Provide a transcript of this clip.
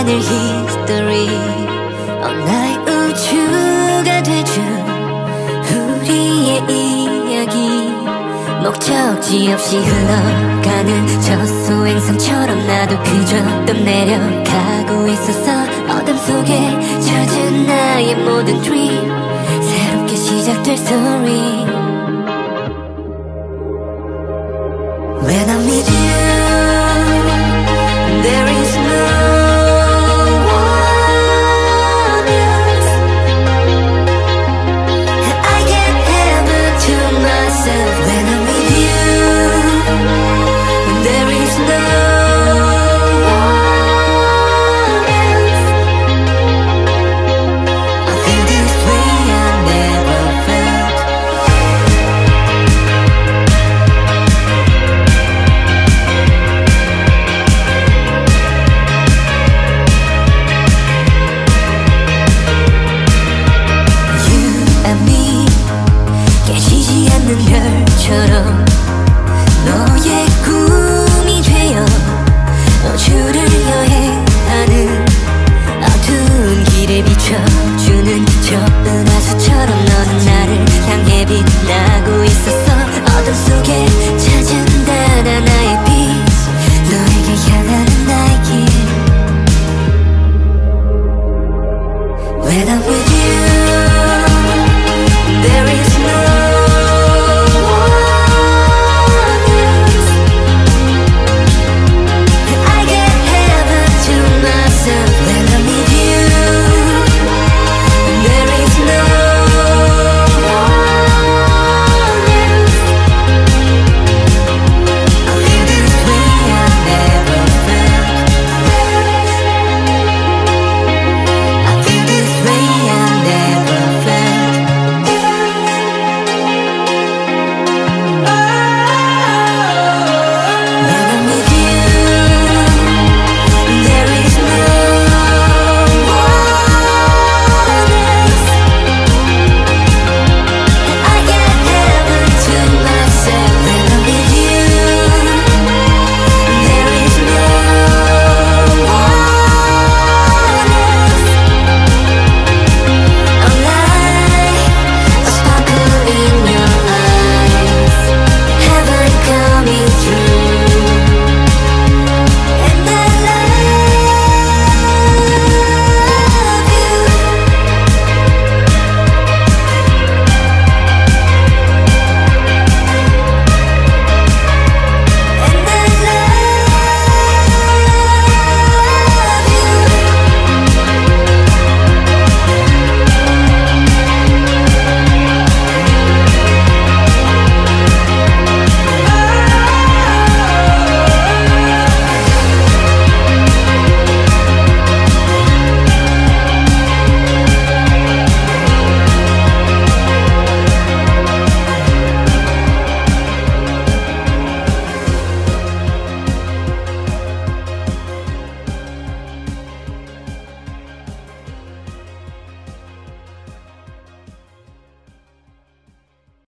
않을 history. Oh, 나의 우주가 돼 준 우리의 이야기. 목적지 없이 흘러가는 저 소행성처럼 나도 그저 떠내려가고 있었어 어둠 속에 젖은 나의 모든 dream 새롭게 시작될 수